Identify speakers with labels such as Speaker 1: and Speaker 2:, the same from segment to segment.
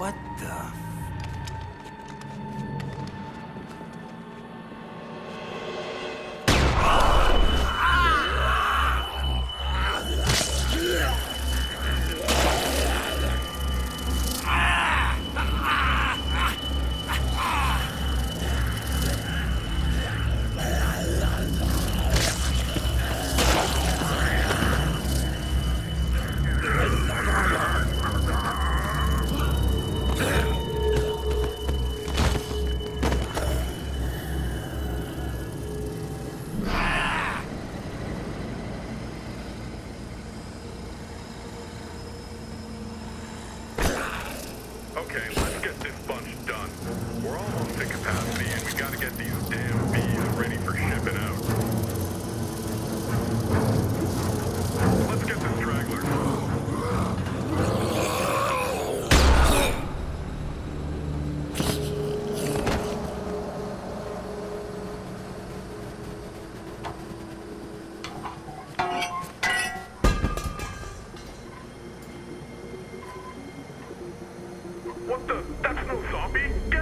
Speaker 1: What the Okay, What the? That's no zombie! Get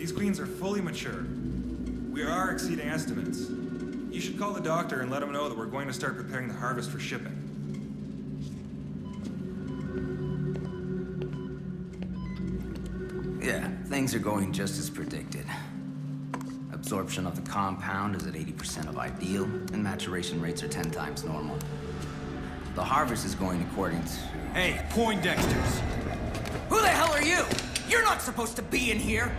Speaker 2: These queens are fully mature. We are exceeding estimates. You should call the doctor and let him know that we're going to start preparing the harvest for shipping.
Speaker 3: Yeah, things are going just as predicted. Absorption of the compound is at 80% of ideal, and maturation rates are 10 times normal. The harvest is going according to...
Speaker 4: Hey, Poindexters!
Speaker 3: Who the hell are you? You're not supposed to be in here!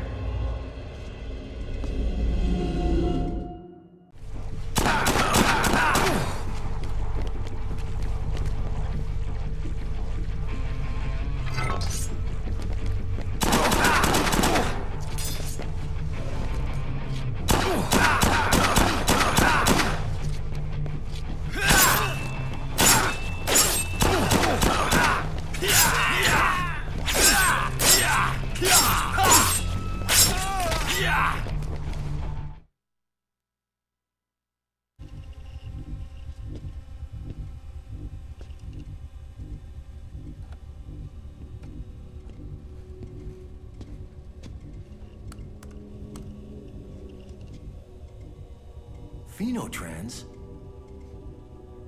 Speaker 5: Phenotrans?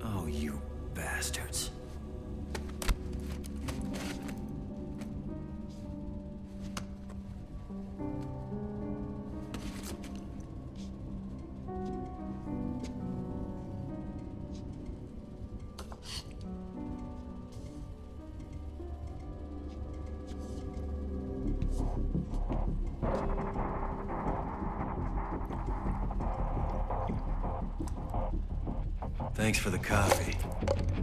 Speaker 5: Oh, you bastards. Thanks for the coffee.